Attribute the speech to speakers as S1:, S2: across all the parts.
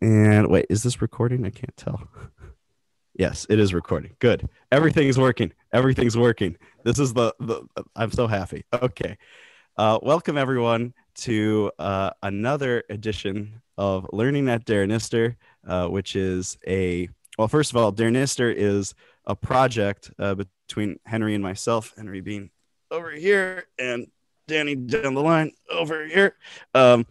S1: And wait, is this recording? I can't tell. yes, it is recording. Good. Everything's working. Everything's working. This is the, the I'm so happy. Okay. Uh, welcome everyone to uh, another edition of Learning at Der Nister, uh, which is a well, first of all, Der Nister is a project uh, between Henry and myself, Henry being over here and Danny down the line over here, um,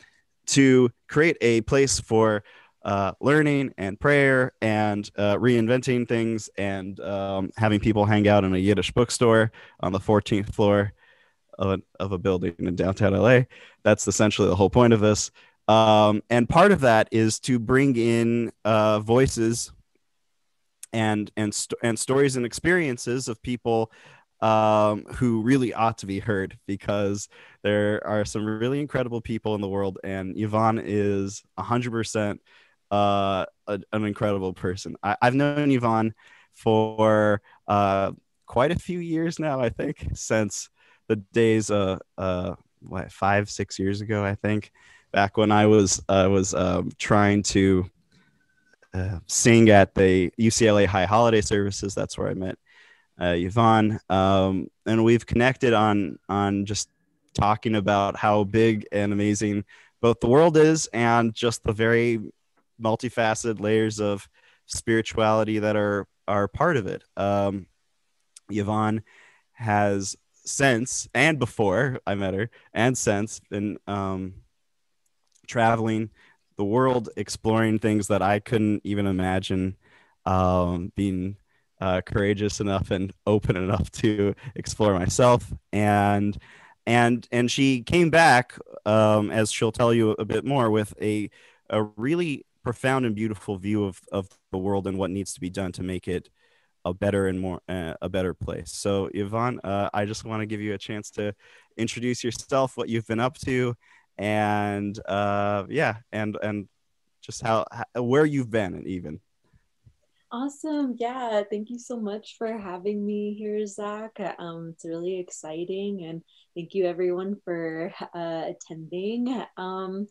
S1: to create a place for uh, learning and prayer and uh, reinventing things and um, having people hang out in a Yiddish bookstore on the 14th floor of a, of a building in downtown LA. That's essentially the whole point of this. Um, and part of that is to bring in uh, voices and and st- and stories and experiences of people um, who really ought to be heard because there are some really incredible people in the world, and Yvonne is hundred percent uh, a, an incredible person. I, have known Yvonne for uh, quite a few years now, I think, since the days, uh, uh, what, five, six years ago, I think, back when I was, uh, was um, trying to uh, sing at the UCLA High Holiday Services. That's where I met uh, Yvonne. Um, and we've connected on, on just talking about how big and amazing both the world is and just the very multifaceted layers of spirituality that are are part of it. Um, Yvonne has since and before I met her and since been um, traveling the world, exploring things that I couldn't even imagine. Um, being uh, courageous enough and open enough to explore myself, and and and she came back, um, as she'll tell you a bit more, with a a really profound and beautiful view of, of the world and what needs to be done to make it a better and more uh, a better place. So Yvonne, uh, I just want to give you a chance to introduce yourself, what you've been up to, and uh, yeah, and and just how, how where you've been, and even.
S2: Awesome. Yeah. Thank you so much for having me here, Zach. Um, it's really exciting. And thank you, everyone, for uh, attending. Um,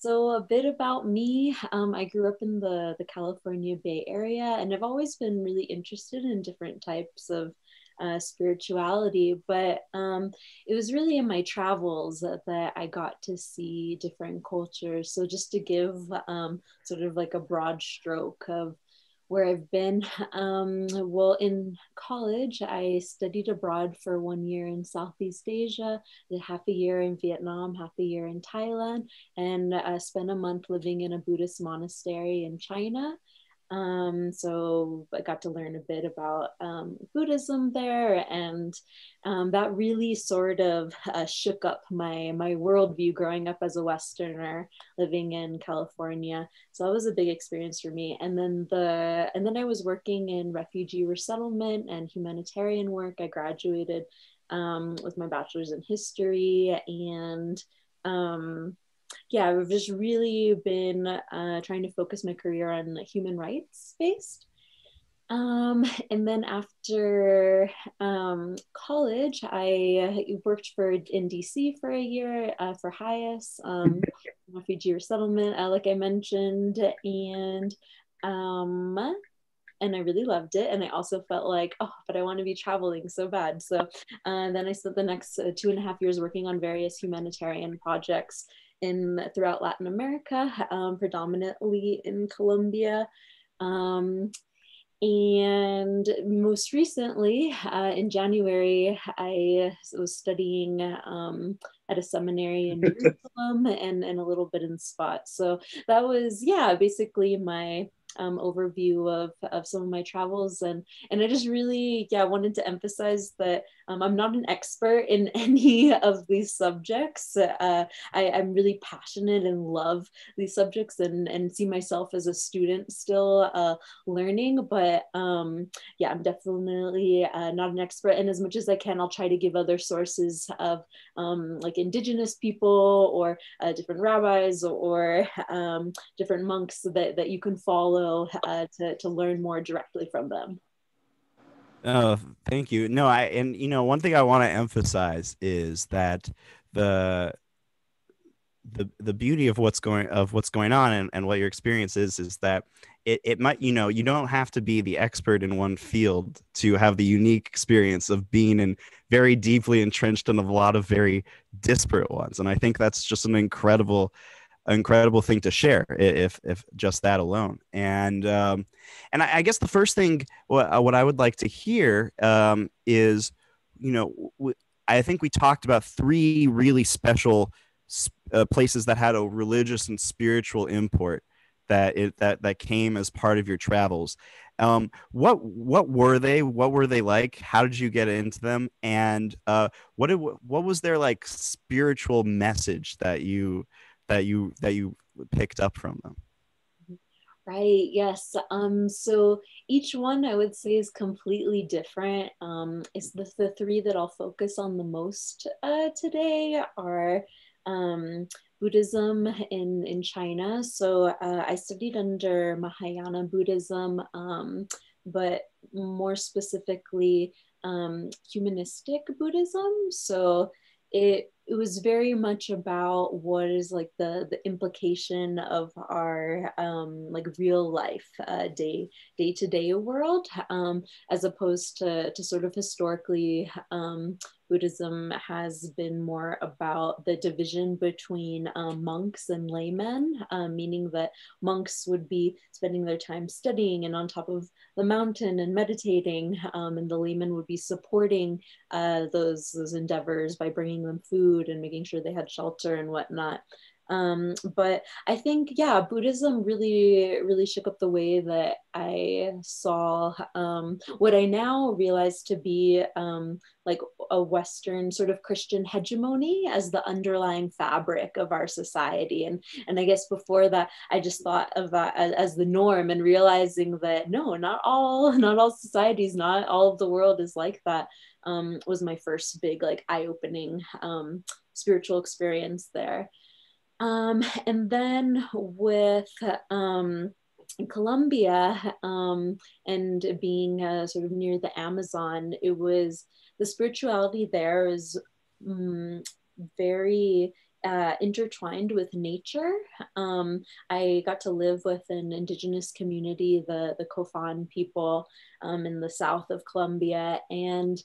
S2: so a bit about me. Um, I grew up in the, the California Bay Area and I've always been really interested in different types of uh, spirituality, but um, it was really in my travels that, that, I got to see different cultures. So just to give um, sort of like a broad stroke of where I've been. Um, well, in college, I studied abroad for one year in Southeast Asia, half a year in Vietnam, half a year in Thailand, and uh, spent a month living in a Buddhist monastery in China. Um, so I got to learn a bit about um, Buddhism there, and um, that really sort of uh, shook up my my worldview growing up as a Westerner living in California. So that was a big experience for me. And then the and then I was working in refugee resettlement and humanitarian work. I graduated um, with my bachelor's in history and um, yeah, I've just really been uh, trying to focus my career on human rights based. Um, and then after um, college, I worked for in DC for a year uh, for HIAS, um, refugee resettlement, uh, like I mentioned, and um, and I really loved it. And I also felt like, oh, but I want to be traveling so bad. So uh, then I spent the next uh, two and a half years working on various humanitarian projects in throughout Latin America, um, predominantly in Colombia. Um, and most recently, uh, in January, I was studying um, at a seminary in Jerusalem and, and a little bit in Sfat. So that was, yeah, basically my um, overview of, of some of my travels and and I just really yeah wanted to emphasize that um, I'm not an expert in any of these subjects uh, I, I'm really passionate and love these subjects and and see myself as a student still uh, learning but um, yeah I'm definitely uh, not an expert and as much as I can I'll try to give other sources of um, like indigenous people or uh, different rabbis or um, different monks that, that you can follow uh, to, to learn more directly from them.
S1: Oh, thank you. No, I and you know one thing I want to emphasize is that the the the beauty of what's going of what's going on and, and what your experience is is that it, it might you know you don't have to be the expert in one field to have the unique experience of being in very deeply entrenched in a lot of very disparate ones and i think that's just an incredible incredible thing to share if if just that alone and um and i, I guess the first thing what, uh, what i would like to hear um is you know i think we talked about three really special uh, places that had a religious and spiritual import that it that that came as part of your travels. Um, what what were they? What were they like? How did you get into them? And uh, what did, what was their like spiritual message that you that you that you picked up from them?
S2: Right. Yes. Um, so each one I would say is completely different. Um, is the, the three that I'll focus on the most uh, today are um, Buddhism in, in China. So uh, I studied under Mahayana Buddhism, um, but more specifically, um, humanistic Buddhism. So it it was very much about what is like the the implication of our um, like real life uh, day day to day world um, as opposed to to sort of historically um, Buddhism has been more about the division between um, monks and laymen, um, meaning that monks would be spending their time studying and on top of the mountain and meditating, um, and the laymen would be supporting uh, those those endeavors by bringing them food and making sure they had shelter and whatnot. Um, but I think, yeah, Buddhism really, really shook up the way that I saw um, what I now realize to be um, like a Western sort of Christian hegemony as the underlying fabric of our society. And, and I guess before that, I just thought of that as, as the norm and realizing that no, not all, not all societies, not all of the world is like that. Um, was my first big like eye-opening um, spiritual experience there. Um, and then with um, Colombia um, and being uh, sort of near the Amazon, it was the spirituality there is um, very uh, intertwined with nature. Um, I got to live with an indigenous community, the the Kofan people um, in the south of Colombia, and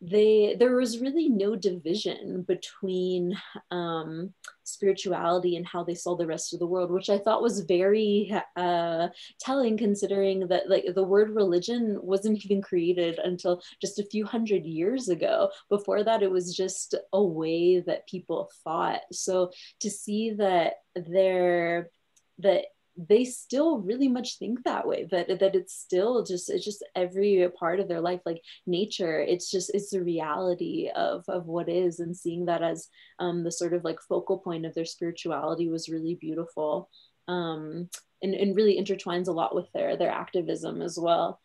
S2: they there was really no division between um, spirituality and how they saw the rest of the world which i thought was very uh, telling considering that like the word religion wasn't even created until just a few hundred years ago. Before that it was just a way that people thought. So to see that there that they still really much think that way that that it's still just it's just every part of their life like nature it's just it's the reality of of what is and seeing that as um the sort of like focal point of their spirituality was really beautiful um and, and really intertwines a lot with their their activism as well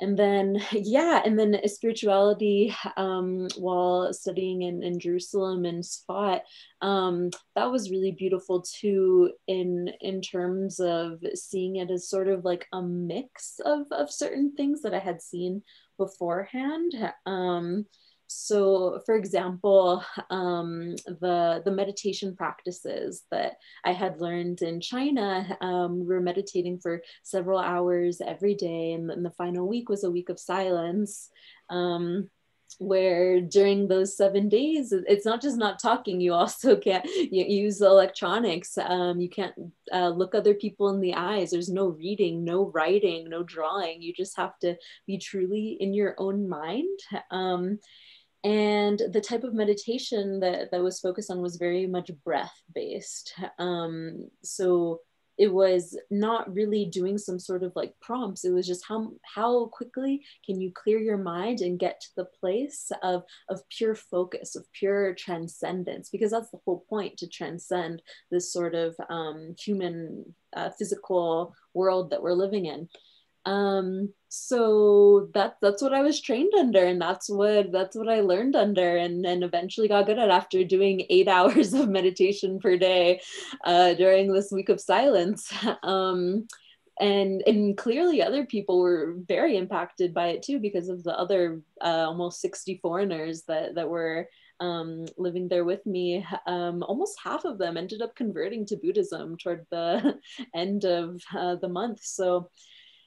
S2: and then yeah and then spirituality um, while studying in, in jerusalem and Sfat um, that was really beautiful too in in terms of seeing it as sort of like a mix of of certain things that i had seen beforehand. Um, so for example um, the the meditation practices that i had learned in china um, we were meditating for several hours every day and then the final week was a week of silence um, where during those seven days it's not just not talking you also can't use electronics um, you can't uh, look other people in the eyes there's no reading no writing no drawing you just have to be truly in your own mind um, and the type of meditation that, that was focused on was very much breath based um, so it was not really doing some sort of like prompts. It was just how how quickly can you clear your mind and get to the place of of pure focus of pure transcendence? Because that's the whole point to transcend this sort of um, human uh, physical world that we're living in um so that that's what i was trained under and that's what that's what i learned under and and eventually got good at after doing eight hours of meditation per day uh, during this week of silence um and and clearly other people were very impacted by it too because of the other uh, almost 60 foreigners that that were um, living there with me, um, almost half of them ended up converting to Buddhism toward the end of uh, the month. So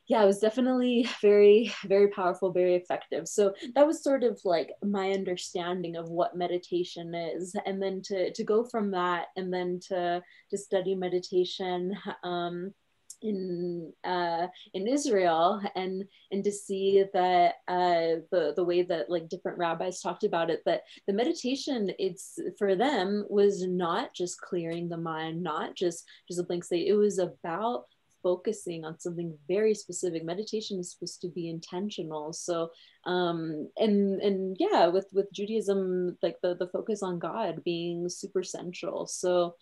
S2: yeah, it was definitely very, very powerful, very effective. So that was sort of like my understanding of what meditation is. And then to, to go from that and then to, to study meditation um, in uh, in Israel and and to see that uh, the the way that like different rabbis talked about it that the meditation it's for them was not just clearing the mind not just just a blank slate it was about focusing on something very specific. Meditation is supposed to be intentional. So um and and yeah with with judaism like the the focus on god being super central. So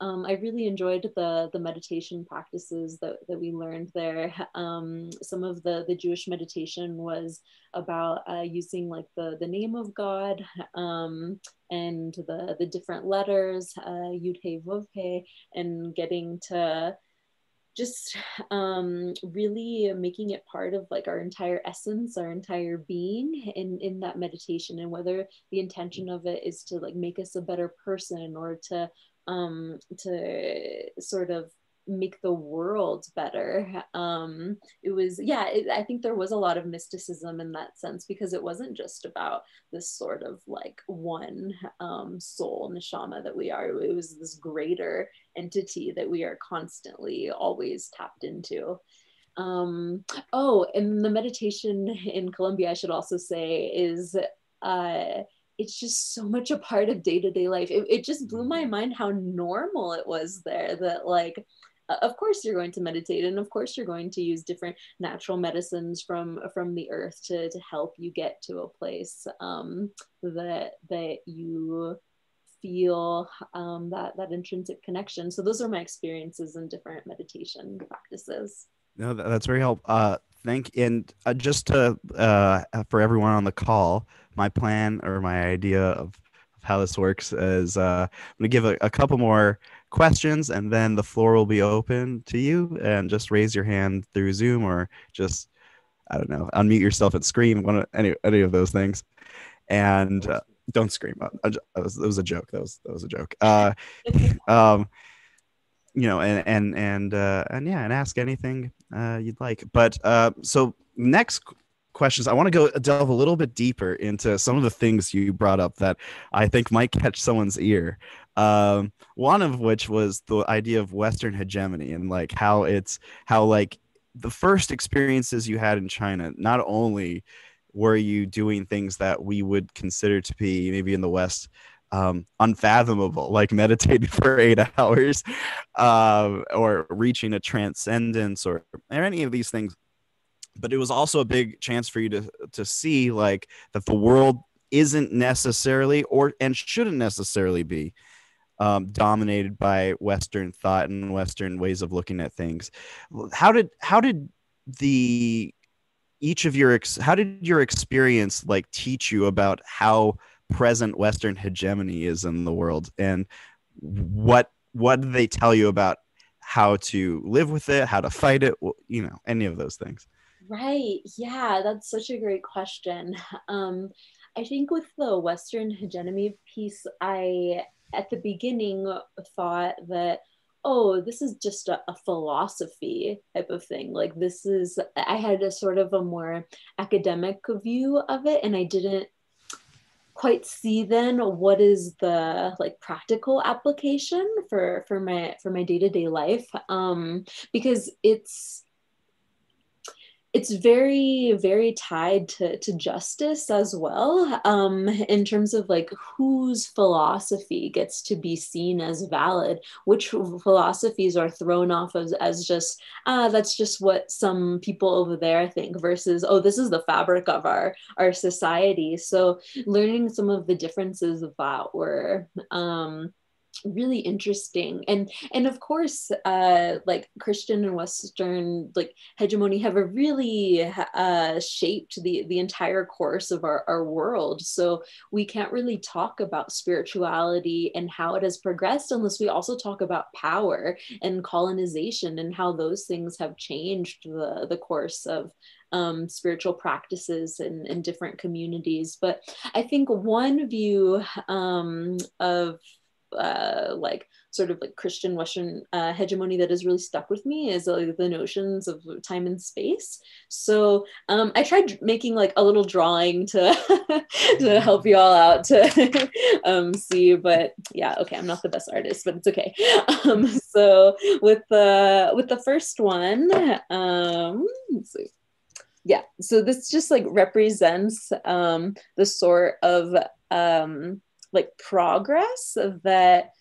S2: um, I really enjoyed the the meditation practices that, that we learned there. Um, some of the the Jewish meditation was about uh, using like the the name of God um, and the the different letters uh, Yud He Vav He, and getting to just um, really making it part of like our entire essence, our entire being in in that meditation, and whether the intention of it is to like make us a better person or to um, to sort of make the world better. Um, it was, yeah, it, I think there was a lot of mysticism in that sense because it wasn't just about this sort of like one um, soul, neshama that we are. It was this greater entity that we are constantly always tapped into. Um, oh, and the meditation in Colombia, I should also say, is uh, it's just so much a part of day-to-day life it, it just blew my mm-hmm. mind how normal it was there that like of course you're going to meditate and of course you're going to use different natural medicines from from the earth to to help you get to a place um, that that you feel um, that that intrinsic connection. So those are my experiences in different meditation practices.
S1: No that's very helpful uh thank and uh, just to uh for everyone on the call my plan or my idea of, of how this works is uh, I'm to give a, a, couple more questions and then the floor will be open to you and just raise your hand through Zoom or just, I don't know, unmute yourself and scream, one of, any, any of those things. And uh, don't scream. That was, that was a joke. That was, that was a joke. Uh, um, you know, and, and, and, uh, and yeah, and ask anything uh, you'd like. But uh, so next questions. I want to go delve a little bit deeper into some of the things you brought up that I think might catch someone's ear. Um, one of which was the idea of Western hegemony and like how it's how like the first experiences you had in China, not only were you doing things that we would consider to be maybe in the West um, unfathomable, like meditating for eight hours, uh, or reaching a transcendence, or, or any of these things. But it was also a big chance for you to to see like that the world isn't necessarily or and shouldn't necessarily be um, dominated by Western thought and Western ways of looking at things. How did how did the each of your ex, how did your experience like teach you about how present Western hegemony is in the world and what what did they tell you about how to live with it, how to fight it, you know, any of those things?
S2: Right. Yeah, that's such a great question. Um, I think with the Western hegemony piece, I at the beginning thought that, oh, this is just a, a, philosophy type of thing. Like, this is, I had a sort of a more academic view of it, and I didn't quite see then what is the like practical application for for my for my day-to-day life um because it's it's very very tied to, to justice as well um, in terms of like whose philosophy gets to be seen as valid which philosophies are thrown off as, as just ah that's just what some people over there think versus oh this is the fabric of our our society. So learning some of the differences of that were um, really interesting and and of course uh like christian and western like hegemony have a really uh shaped the the entire course of our, our world so we can't really talk about spirituality and how it has progressed unless we also talk about power and colonization and how those things have changed the the course of um, spiritual practices in, in different communities. But I think one view um, of uh, like sort of like Christian Western uh, hegemony that has really stuck with me is like the notions of time and space. So um, I tried making like a little drawing to to help you all out to um, see, but yeah, okay, I'm not the best artist, but it's okay. Um, so with the with the first one, um, let's see yeah so this just like represents um the sort of um like progress that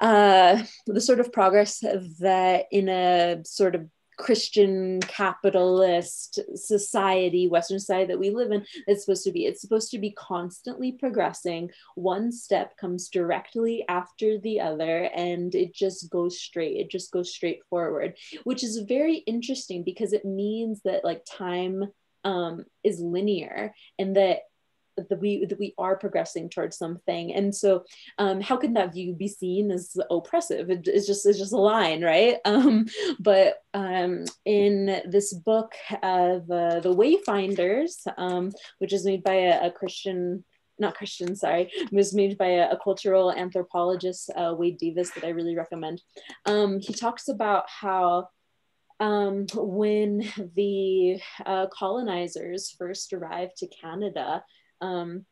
S2: uh, the sort of progress that in a sort of Christian capitalist society, Western society that we live in, it's supposed to be. It's supposed to be constantly progressing. One step comes directly after the other, and it just goes straight. It just goes straight forward, which is very interesting because it means that like time um, is linear and that that we that we are progressing towards something. And so um, how can that view be seen as oppressive? It, it's just it's just a line right? Um, but um, in this book uh, the the wayfinders um, which is made by a, a christian not Christian, sorry, it was made by a, a cultural anthropologist, uh, Wade Davis, that I really recommend. Um, he talks about how um, when the uh, colonizers first arrived to Canada, um,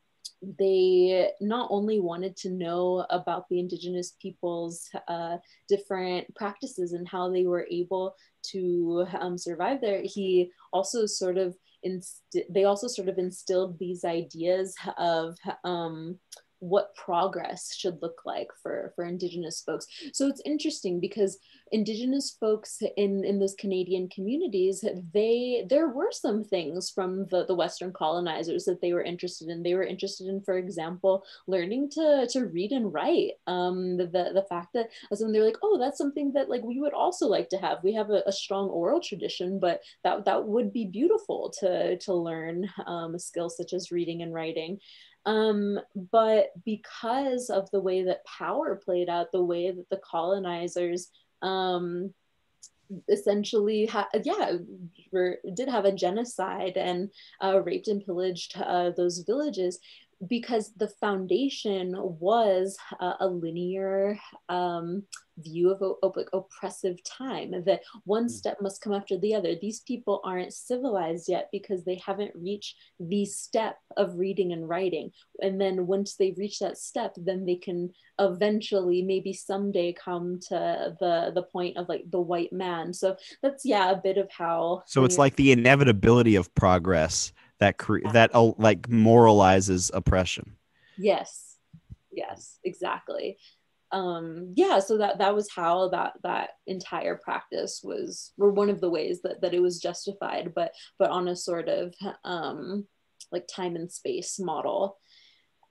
S2: they not only wanted to know about the indigenous people's uh, different practices and how they were able to um, survive there he also sort of inst- they also sort of instilled these ideas of um, what progress should look like for for indigenous folks. So it's interesting because indigenous folks in in those canadian communities they there were some things from the the western colonizers that they were interested in. They were interested in for example learning to to read and write. Um the the, the fact that when they're like oh that's something that like we would also like to have. We have a, a strong oral tradition but that that would be beautiful to to learn um, a skill such as reading and writing. Um, but because of the way that power played out, the way that the colonizers um, essentially ha- yeah were, did have a genocide and uh, raped and pillaged uh, those villages because the foundation was uh, a linear um, view of, like oppressive time that one hmm. step must come after the other. These people aren't civilized yet because they haven't reached the step of reading and writing. And then once they reach that step then they can eventually maybe someday come to the the point of like the white man. So that's yeah a bit of how
S1: so it's like the inevitability of progress that cre- that uh, like moralizes oppression.
S2: Yes. Yes exactly. Um yeah so that that was how that that entire practice was were one of the ways that that it was justified but but on a sort of um like time and space model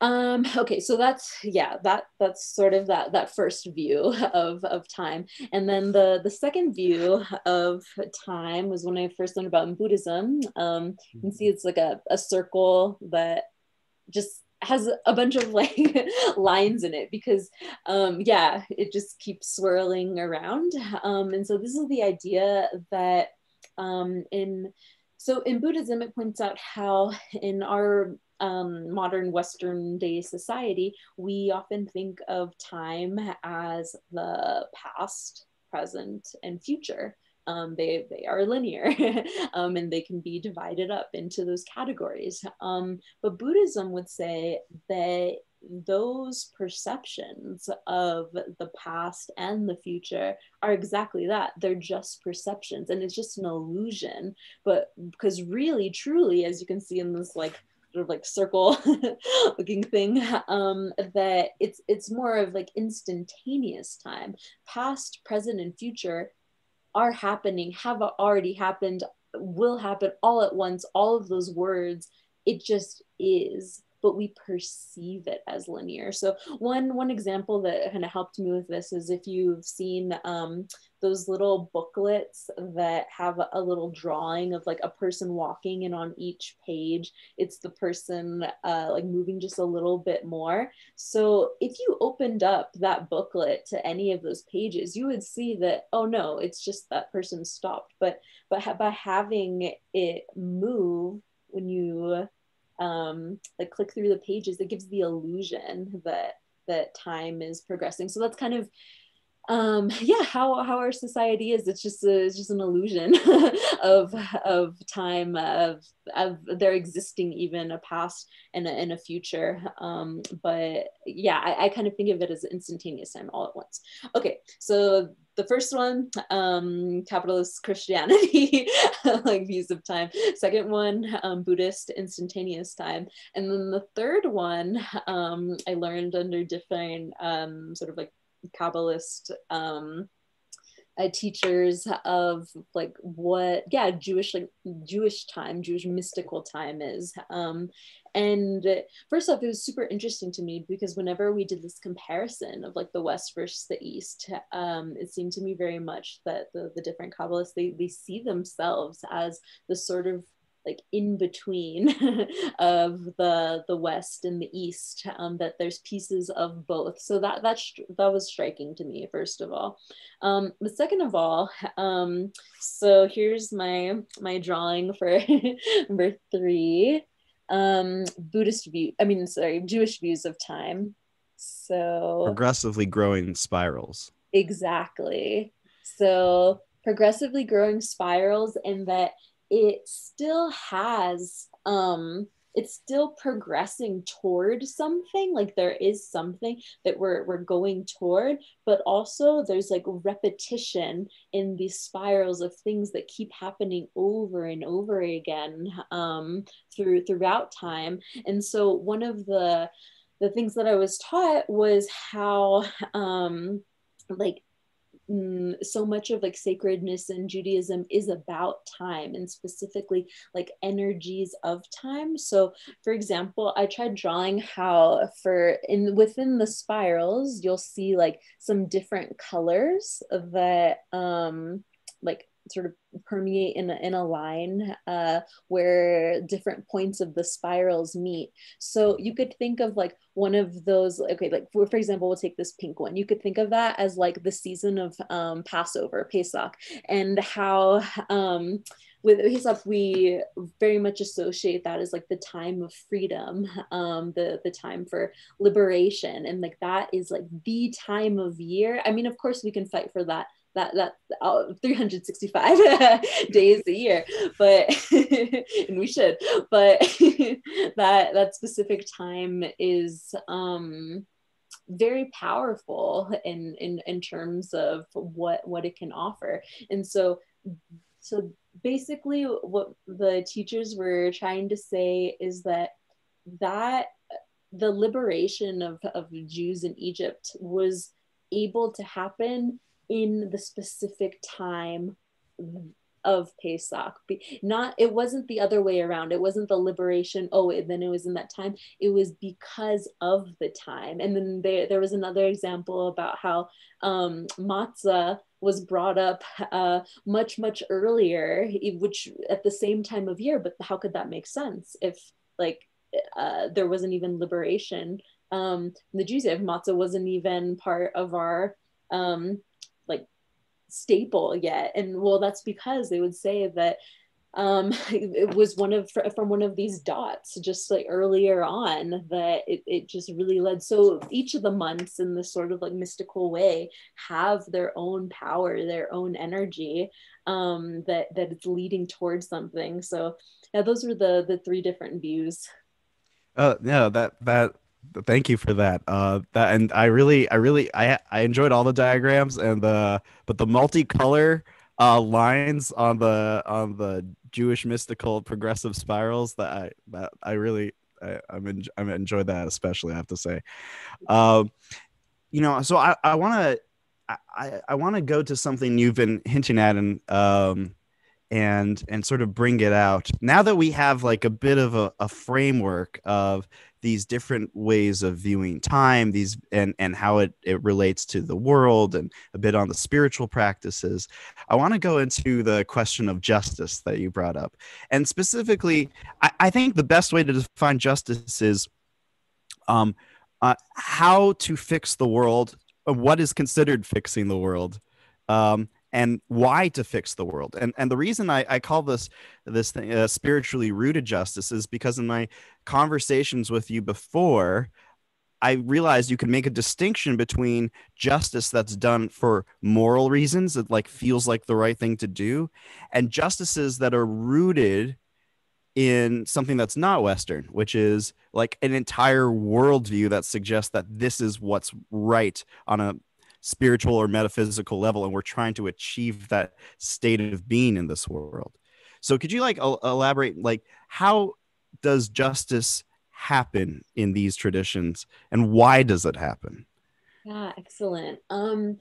S2: um okay so that's yeah that that's sort of that that first view of of time. And then the the second view of time was when i first learned about buddhism. Um you can see mm-hmm. it's like a, a circle that just has a bunch of like lines in it because um yeah it just keeps swirling around. Um and so this is the idea that um in so in buddhism it points out how in our um, modern Western day society, we often think of time as the past, present, and future. Um, they, they are linear um, and they can be divided up into those categories. Um, but Buddhism would say that those perceptions of the past and the future are exactly that. They're just perceptions and it's just an illusion. But because really, truly, as you can see in this like sort of like circle looking thing um, that it's it's more of like instantaneous time. Past present and future are happening have already happened will happen all at once. All of those words it just is but we perceive it as linear. So one one example that kind of helped me with this is if you've seen um, those little booklets that have a, little drawing of like a person walking, and on each page it's the person uh, like moving just a little bit more. So if you opened up that booklet to any of those pages, you would see that oh no, it's just that person stopped. But but by having it move when you um, like click through the pages, it gives the illusion that that time is progressing. So that's kind of um yeah how how our society is. It's just a, it's just an illusion of of time of of there existing even a past and a, and a future. Um but yeah I, I kind of think of it as instantaneous time all at once. Okay so the first one um capitalist christianity like views of time. Second one um, buddhist instantaneous time. And then the third one um i learned under different um sort of like Kabbalist um, uh, teachers of like what yeah Jewish like Jewish time Jewish mystical time is um, and first off it was super interesting to me because whenever we did this comparison of like the West versus the East um, it seemed to me very much that the, the different Kabbalists they, they see themselves as the sort of like in between of the the west and the east um, that there's pieces of both. So that that that was striking to me first of all. Um, but second of all um, so here's my my drawing for number three. Um, buddhist view i mean sorry jewish views of time. So
S1: progressively growing spirals.
S2: Exactly. So progressively growing spirals and that it still has um it's still progressing toward something like there is something that we're we're going toward but also there's like repetition in these spirals of things that keep happening over and over again um through throughout time. And so one of the the things that i was taught was how um like mm, so much of like sacredness in Judaism is about time and specifically like energies of time. So, for example, I tried drawing how for in within the spirals, you'll see like some different colors that um like sort of permeate in a, in a line uh, where different points of the spirals meet. So you could think of like one of those, okay, like for, for example, we'll take this pink one. You could think of that as like the season of um, Passover, Pesach, and how um, with Pesach we very much associate that as like the time of freedom, um, the the time for liberation, and like that is like the time of year. I mean, of course, we can fight for that that that uh, 365 days a year but and we should but that that specific time is um very powerful in in in terms of what what it can offer. And so so basically what the teachers were trying to say is that that the liberation of, of Jews in Egypt was able to happen in the specific time of Pesach. Not it wasn't the other way around. It wasn't the liberation. Oh, and then it was in that time. It was because of the time. And then there there was another example about how um, matzah was brought up uh, much much earlier, which at the same time of year. But how could that make sense if like uh, there wasn't even liberation? Um, the Jews, if matzah wasn't even part of our um, like staple yet. And well that's because they would say that um it was one of from one of these dots just like earlier on that it, it just really led. So each of the months in this sort of like mystical way have their own power their own energy um that that it's leading towards something. So yeah those were the the three different views.
S1: Uh yeah that that thank you for that uh that and i really i really i i enjoyed all the diagrams and the but the multicolor uh lines on the on the jewish mystical progressive spirals that i that i really I, i'm en- i'm enjoyed that especially i have to say. Um you know so i i want to I, I want to go to something you've been hinting at and um and and sort of bring it out. Now that we have like a bit of a, a framework of these different ways of viewing time these and and how it, it relates to the world and a bit on the spiritual practices. I want to go into the question of justice that you brought up. And specifically i, I think the best way to define justice is um, uh, how to fix the world what is considered fixing the world. Um, and why to fix the world. And and the reason I, I call this this thing, uh, spiritually rooted justice is because in my conversations with you before, I realized you can make a distinction between justice that's done for moral reasons, that like feels like the right thing to do, and justices that are rooted in something that's not Western, which is like an entire worldview that suggests that this is what's right on a spiritual or metaphysical level and we're trying to achieve that state of being in this world. So could you like elaborate like how does justice happen in these traditions and why does it happen?
S2: Yeah excellent. Um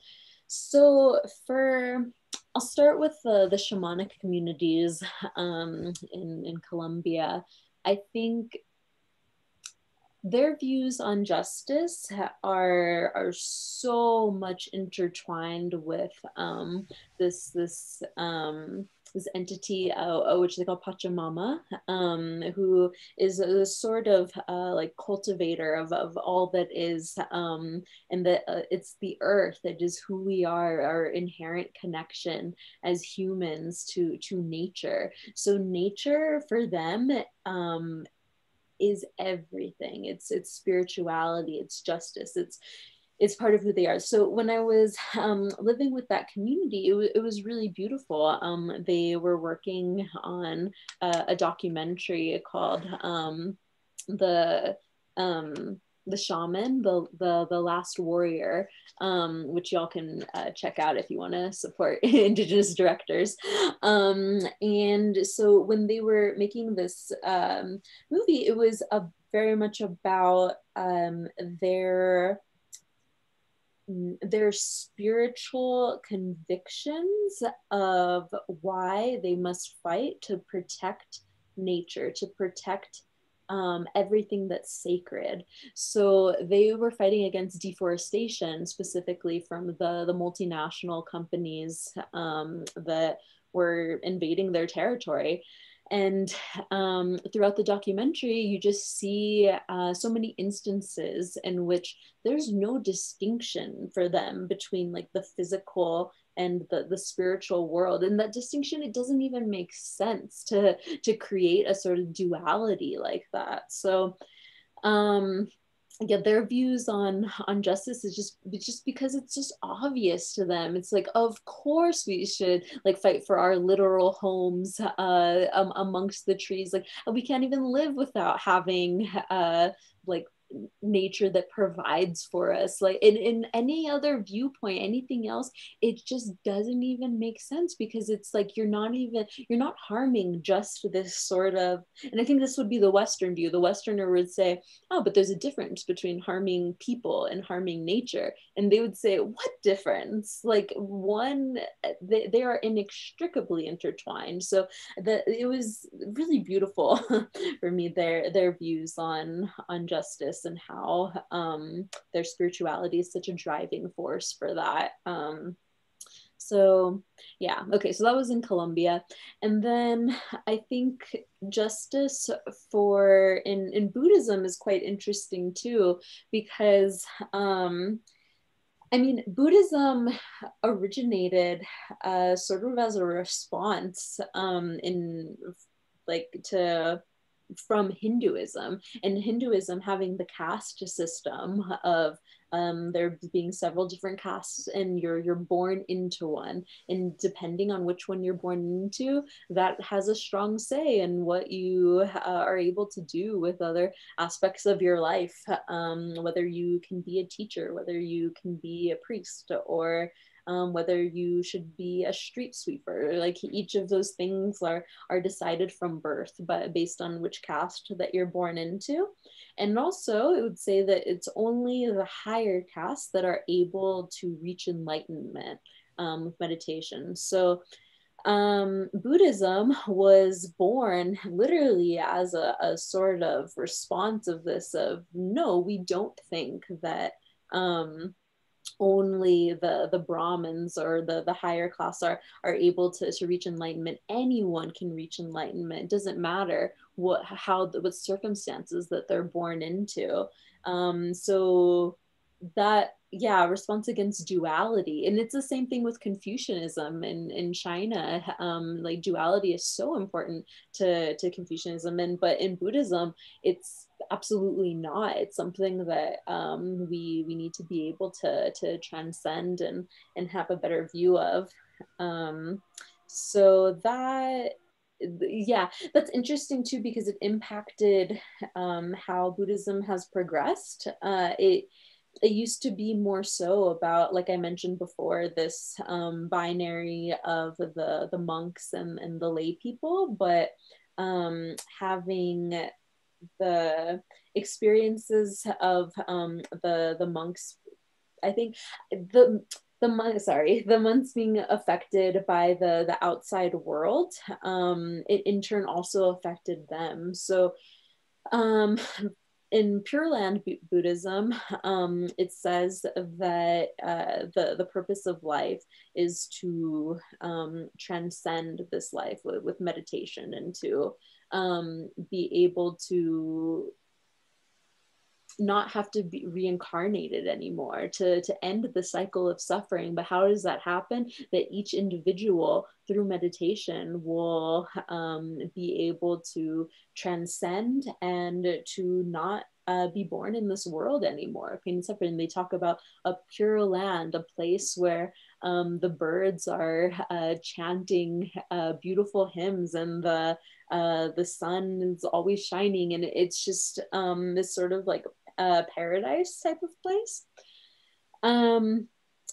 S2: so for I'll start with the, the shamanic communities um, in, in Colombia. I think their views on justice are are so much intertwined with um, this this um, this entity uh, which they call Pachamama, um, who is a sort of uh, like cultivator of, of all that is, um, and that uh, it's the earth that is who we are, our inherent connection as humans to to nature. So nature for them um, is everything. It's it's spirituality, it's justice, it's it's part of who they are. So when I was um, living with that community, it, w- it was really beautiful. Um, they were working on a, a documentary called um, the um, the shaman, the the the last warrior, um, which y'all can uh, check out if you want to support Indigenous directors. Um, and so when they were making this um, movie, it was a very much about um, their their spiritual convictions of why they must fight to protect nature, to protect um, everything that's sacred. So they were fighting against deforestation, specifically from the, the multinational companies um, that were invading their territory. And um, throughout the documentary, you just see uh, so many instances in which there's no distinction for them between like the physical and the, the spiritual world. And that distinction it doesn't even make sense to to create a sort of duality like that. So um yeah their views on on justice is just just because it's just obvious to them. It's like of course we should like fight for our literal homes uh um, amongst the trees. Like we can't even live without having uh like nature that provides for us like in, in any other viewpoint anything else it just doesn't even make sense because it's like you're not even you're not harming just this sort of and i think this would be the western view. The westerner would say oh but there's a difference between harming people and harming nature. And they would say what difference? Like one they, they are inextricably intertwined. So that it was really beautiful for me their their views on on justice and how um, their spirituality is such a driving force for that. Um, so yeah okay so that was in colombia and then i think justice for in in buddhism is quite interesting too because um i mean buddhism originated uh, sort of as a response um in like to from Hinduism, and Hinduism having the caste system of um, there being several different castes, and you're you're born into one, and depending on which one you're born into, that has a strong say in what you uh, are able to do with other aspects of your life. Um, whether you can be a teacher, whether you can be a priest, or um, whether you should be a street sweeper. Like each of those things are are decided from birth, but based on which caste that you're born into. And also, it would say that it's only the higher castes that are able to reach enlightenment um, with meditation. So um, Buddhism was born literally as a, a, sort of response of this of no, we don't think that um, only the the Brahmins or the the higher class are are able to, to reach enlightenment. Anyone can reach enlightenment. It doesn't matter what how what circumstances that they're born into. Um, so that yeah response against duality and it's the same thing with confucianism in in china um like duality is so important to to confucianism and but in buddhism it's absolutely not. It's something that um we we need to be able to to transcend and and have a better view of. Um so that yeah that's interesting too because it impacted um how buddhism has progressed. Uh it it used to be more so about like i mentioned before this um, binary of the the monks and, and the lay people but um, having the experiences of um, the the monks i think the the monks sorry the monks being affected by the the outside world um, it in turn also affected them. So um, in Pure Land Buddhism, um, it says that uh, the, the purpose of life is to um, transcend this life with, with meditation and to um, be able to not have to be reincarnated anymore to to end the cycle of suffering but how does that happen that each individual through meditation will um, be able to transcend and to not uh, be born in this world anymore. Pain and suffering. They talk about a pure land, a place where um, the birds are uh, chanting uh, beautiful hymns, and the uh, the sun is always shining, and it's just um, this sort of like a paradise type of place. Um,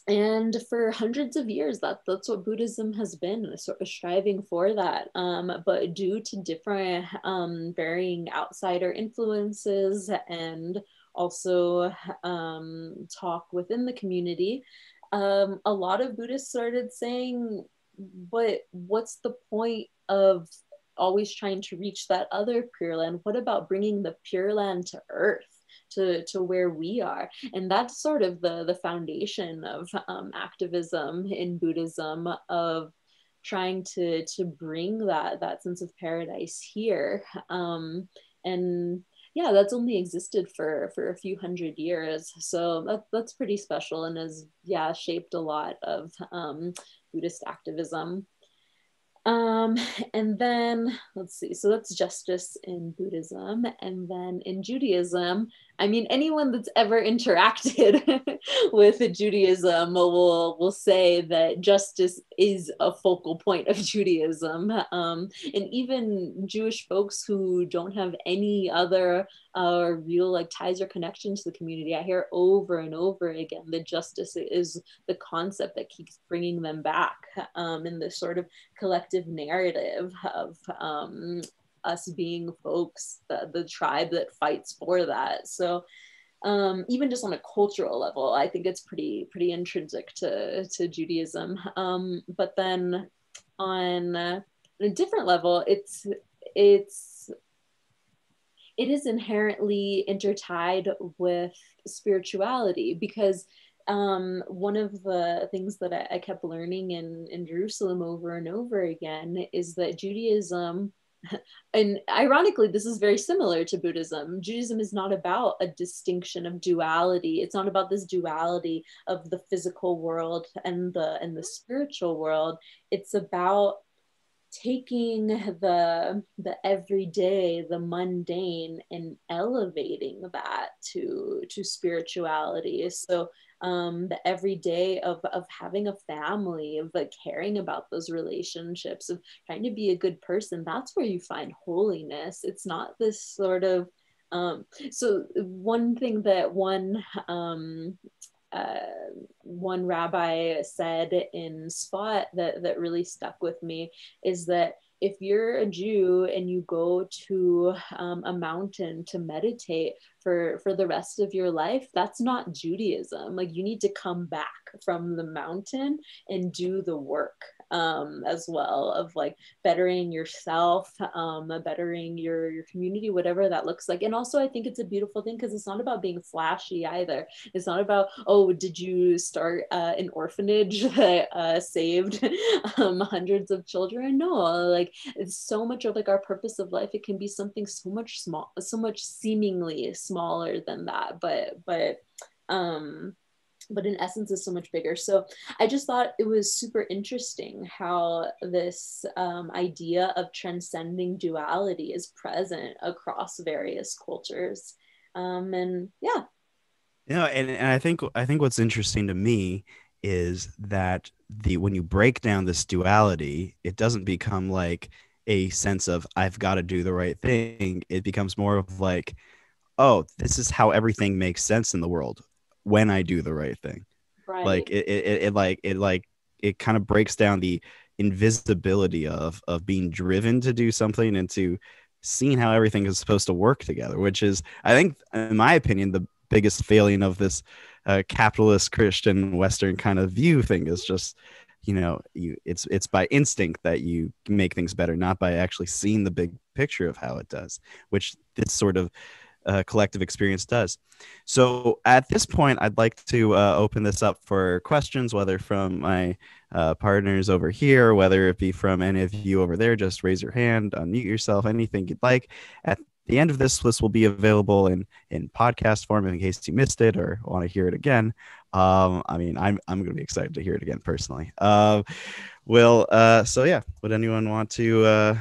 S2: and for hundreds of years, that, that's what Buddhism has been, sort of striving for that. Um, but due to different um, varying outsider influences and also um, talk within the community, um, a lot of Buddhists started saying, but what's the point of always trying to reach that other pure land? What about bringing the pure land to earth? to, to where we are. And that's sort of the, the foundation of um, activism in Buddhism of trying to, to bring that, that sense of paradise here. Um, and yeah, that's only existed for, for a few hundred years. So that, that's pretty special and has, yeah, shaped a lot of um, Buddhist activism. Um, and then let's see, so that's justice in Buddhism. And then in Judaism, I mean, anyone that's ever interacted with Judaism will, will say that justice is a focal point of Judaism. Um, and even Jewish folks who don't have any other uh, real like ties or connections to the community, I hear over and over again that justice is the concept that keeps bringing them back um, in this sort of collective narrative of um, us being folks, the, the tribe that fights for that. So um, even just on a cultural level, I think it's pretty pretty intrinsic to to Judaism. Um, but then on a different level, it's it's it is inherently intertied with spirituality because um, one of the things that I, I kept learning in, in Jerusalem over and over again is that Judaism and ironically this is very similar to buddhism. Judaism is not about a distinction of duality. It's not about this duality of the physical world and the and the spiritual world. It's about taking the the everyday the mundane and elevating that to to spirituality. So um, the everyday of, of having a family, of like caring about those relationships, of trying to be a good person, that's where you find holiness. It's not this sort of um, so one thing that one um, uh, one rabbi said in Sfat that that really stuck with me is that if you're a Jew and you go to um, a mountain to meditate for for the rest of your life, that's not Judaism. Like you need to come back from the mountain and do the work. Um, as well of like bettering yourself, um, bettering your, your community, whatever that looks like. And also, I think it's a beautiful thing because it's not about being flashy either. It's not about, oh, did you start uh, an orphanage that uh, saved um, hundreds of children? No, like it's so much of like our purpose of life. It can be something so much small, so much seemingly smaller than that, but, but, um, but in essence is so much bigger. So I just thought it was super interesting how this um, idea of transcending duality is present across various cultures. Um, and yeah.
S1: Yeah, and, and I think I think what's interesting to me is that the when you break down this duality, it doesn't become like a sense of I've got to do the right thing. It becomes more of like, oh, this is how everything makes sense in the world when I do the right thing. Right. Like it, it, it like it like it kind of breaks down the invisibility of of being driven to do something into seeing how everything is supposed to work together, which is I think in my opinion the biggest failing of this uh, capitalist Christian Western kind of view thing is just you know you it's it's by instinct that you make things better not by actually seeing the big picture of how it does which this sort of uh, collective experience does. So at this point, I'd like to uh, open this up for questions, whether from my uh, partners over here, whether it be from any of you over there. Just raise your hand, unmute yourself, anything you'd like. At the end of this, this will be available in in podcast form in case you missed it or want to hear it again. Um, I mean, I'm I'm going to be excited to hear it again personally. Uh, well, uh, so yeah, would anyone want to? Uh,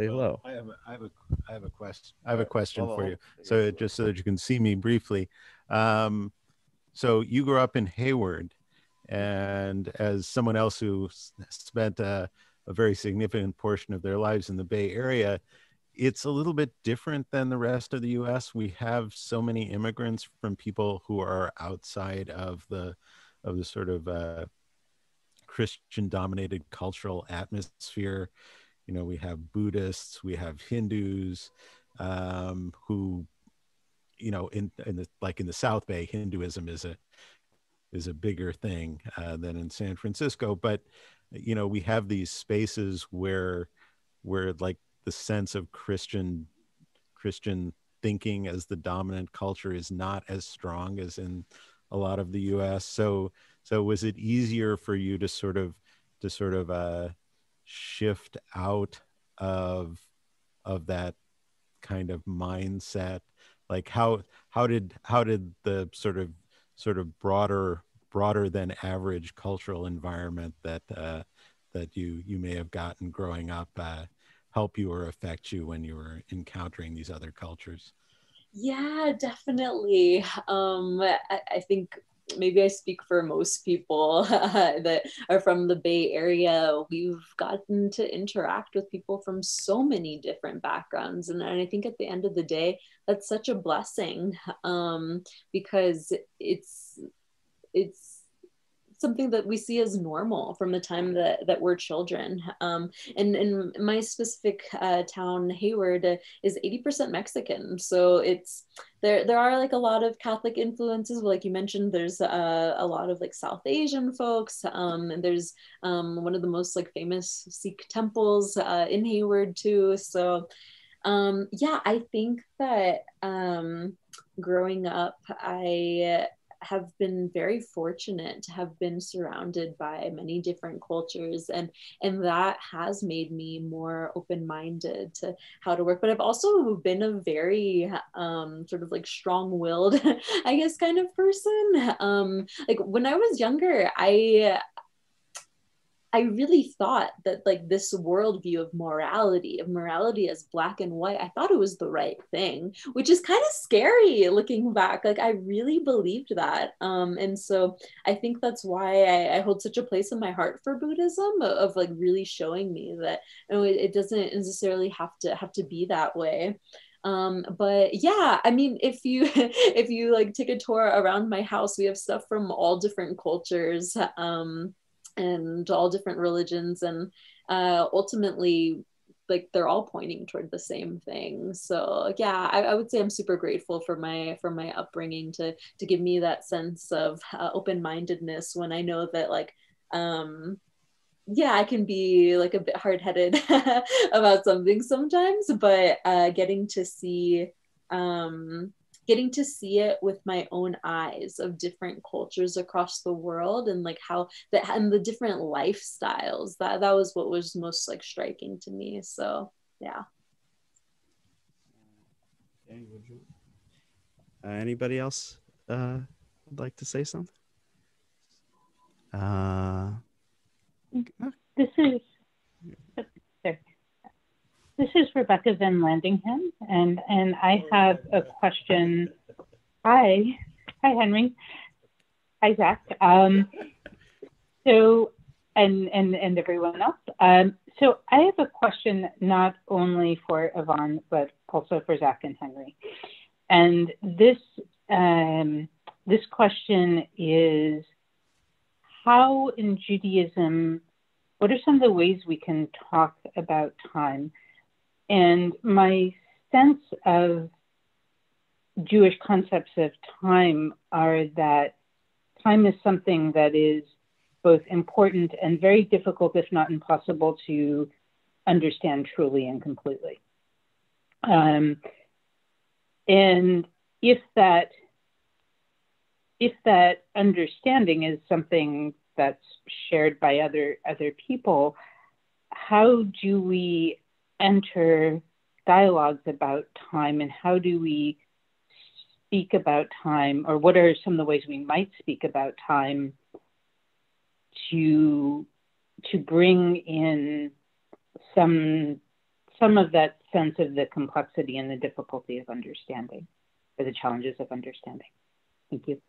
S1: say hello.
S3: I have a, I have a, I have a question. I have a question for you. So just so that you can see me briefly. Um, so you grew up in Hayward, and as someone else who spent a, a very significant portion of their lives in the Bay Area, it's a little bit different than the rest of the U.S. We have so many immigrants from people who are outside of the of the sort of uh, Christian-dominated cultural atmosphere you know we have buddhists we have hindus um, who you know in, in the like in the south bay hinduism is a is a bigger thing uh, than in san francisco. But you know we have these spaces where where like the sense of christian christian thinking as the dominant culture is not as strong as in a lot of the us so so was it easier for you to sort of to sort of uh shift out of of that kind of mindset? Like how how did how did the sort of sort of broader broader than average cultural environment that uh, that you you may have gotten growing up uh, help you or affect you when you were encountering these other cultures?
S2: Yeah definitely. Um I, I think maybe I speak for most people that are from the Bay Area. We've gotten to interact with people from so many different backgrounds. And, and I think at the end of the day, that's such a blessing um, because it's, it's, something that we see as normal from the time that, that we're children. Um, and in my specific uh, town, Hayward, is 80% Mexican. So it's there. There are like a lot of Catholic influences. Like you mentioned, there's uh, a lot of like South Asian folks. Um, and there's um, one of the most like famous Sikh temples uh, in Hayward too. So um, yeah, I think that um, growing up, I have been very fortunate to have been surrounded by many different cultures and and that has made me more open-minded to how to work. But i've also been a very um, sort of like strong-willed i guess kind of person. Um, like when i was younger i I really thought that like this worldview of morality, of morality as black and white, I thought it was the right thing, which is kind of scary looking back. Like I really believed that. Um, and so I think that's why I, I hold such a place in my heart for Buddhism of, of like really showing me that you know, it, it doesn't necessarily have to have to be that way um but yeah i mean if you if you like take a tour around my house we have stuff from all different cultures um and all different religions and uh, ultimately like they're all pointing toward the same thing. So yeah I, I, would say i'm super grateful for my for my upbringing to to give me that sense of uh, open-mindedness when i know that like um yeah i can be like a bit hard-headed about something sometimes but uh getting to see um getting to see it with my own eyes of different cultures across the world and like how that and the different lifestyles that that was what was most like striking to me so yeah.
S1: Uh, anybody else uh, would like to say something? Uh,
S4: this is this is Rebecca Van Landingham, and and I have a question. Hi, hi Henry, hi Zach. Um, so and and and everyone else. Um, so I have a question not only for Yvonne but also for Zach and Henry, and this um, this question is how in Judaism, what are some of the ways we can talk about time? And my sense of Jewish concepts of time are that time is something that is both important and very difficult, if not impossible, to understand truly and completely. Um, and if that if that understanding is something that's shared by other other people, how do we enter dialogues about time and how do we speak about time or what are some of the ways we might speak about time to to bring in some some of that sense of the complexity and the difficulty of understanding or the challenges of understanding. Thank you.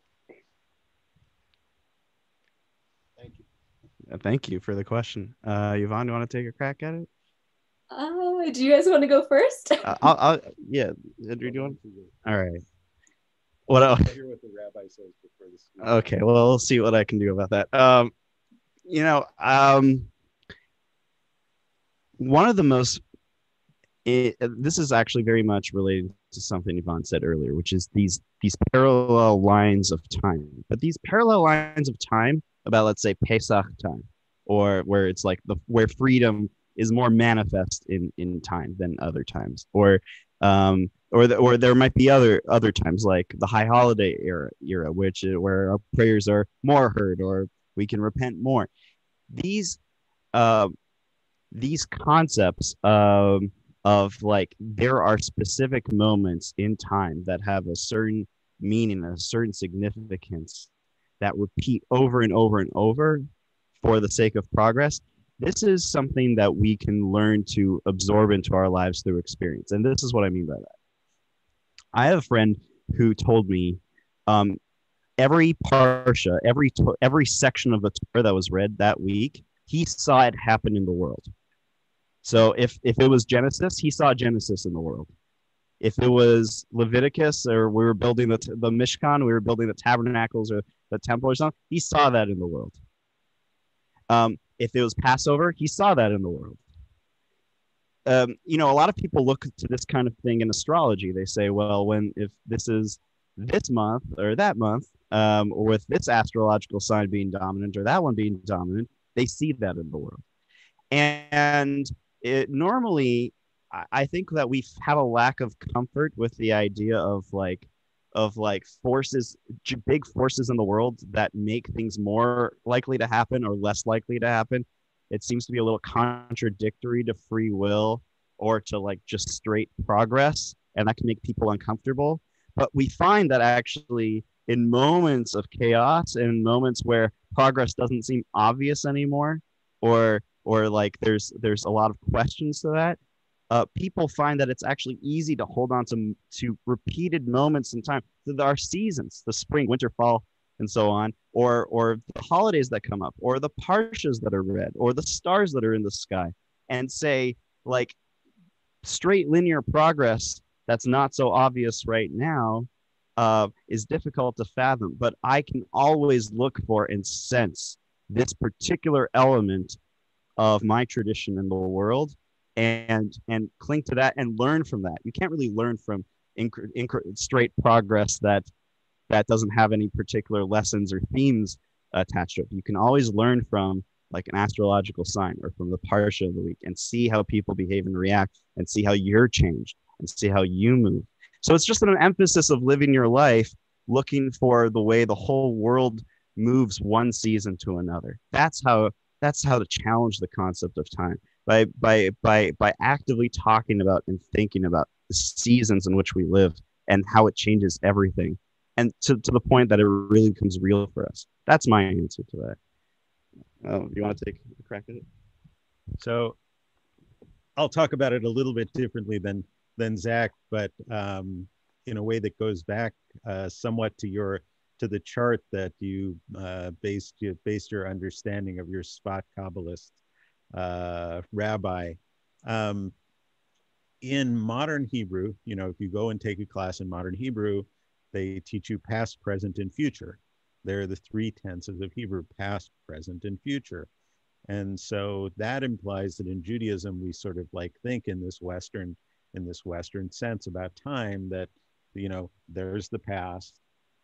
S1: Thank you. Thank you for the question. Uh yvonne do you want to take a crack at it
S2: uh, do you guys want to go first?
S1: uh, I'll, I'll, yeah. Andrew, do you want? All right. What else?
S3: hear what the rabbi says before this.
S1: Okay, well, we'll see what I can do about that. Um, you know, um, one of the most. It, this is actually very much related to something Yvonne said earlier, which is these these parallel lines of time. But these parallel lines of time about, let's say, Pesach time, or where it's like the where freedom is more manifest in in time than other times. Or um or the, or there might be other other times like the high holiday era era which where our prayers are more heard or we can repent more. These uh, these concepts um, of like there are specific moments in time that have a certain meaning a certain significance that repeat over and over and over for the sake of progress this is something that we can learn to absorb into our lives through experience. And this is what I mean by that. I have a friend who told me um, every parsha, every every section of the Torah that was read that week, he saw it happen in the world. So if if it was Genesis, he saw Genesis in the world. If it was Leviticus, or we were building the the Mishkan, we were building the tabernacles or the temple or something, he saw that in the world. Um, if it was Passover, he saw that in the world. Um, you know, a lot of people look to this kind of thing in astrology. They say, well, when if this is this month or that month, um, or with this astrological sign being dominant or that one being dominant, they see that in the world. And it normally, I think that we have a lack of comfort with the idea of like of like forces big forces in the world that make things more likely to happen or less likely to happen. It seems to be a little contradictory to free will or to like just straight progress and that can make people uncomfortable. But we find that actually in moments of chaos and moments where progress doesn't seem obvious anymore or or like there's there's a lot of questions to that uh, people find that it's actually easy to hold on to, to repeated moments in time. There are seasons, the spring, winter, fall, and so on, or, or the holidays that come up, or the parshas that are read, or the stars that are in the sky, and say, like, straight linear progress that's not so obvious right now uh, is difficult to fathom. But I can always look for and sense this particular element of my tradition in the world and and cling to that and learn from that. You can't really learn from inc- inc- straight progress that that doesn't have any particular lessons or themes attached to it. You can always learn from like an astrological sign or from the parsha of the week and see how people behave and react and see how you're changed and see how you move. So it's just an emphasis of living your life looking for the way the whole world moves one season to another. That's how that's how to challenge the concept of time by by by by actively talking about and thinking about the seasons in which we live and how it changes everything. And to, to the point that it really becomes real for us. That's my answer to that. Oh you want to take a crack at it?
S3: So i'll talk about it a little bit differently than than zach but um, in a way that goes back uh, somewhat to your to the chart that you uh, based you based your understanding of your Sfat kabbalist uh, rabbi. Um, in modern Hebrew, you know, if you go and take a class in modern Hebrew, they teach you past, present, and future. They're the three tenses of Hebrew past, present, and future. And so that implies that in Judaism, we sort of like think in this Western, in this Western sense about time that, you know, there's the past,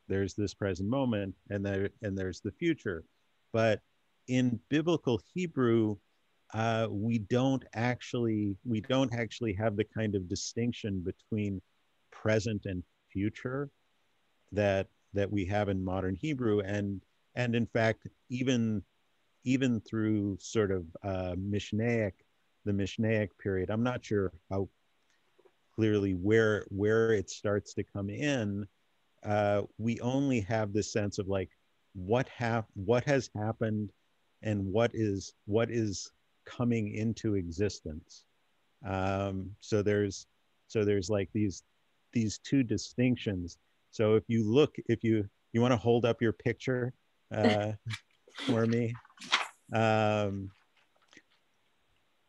S3: there's this present moment, and there and there's the future. But in biblical Hebrew, uh, we don't actually we don't actually have the kind of distinction between present and future that that we have in modern Hebrew and and in fact even even through sort of uh, Mishnaic the Mishnaic period I'm not sure how clearly where where it starts to come in uh, we only have this sense of like what hap- what has happened and what is what is coming into existence. Um, so there's so there's like these these two distinctions. So if you look, if you you want to hold up your picture uh, for me. Um,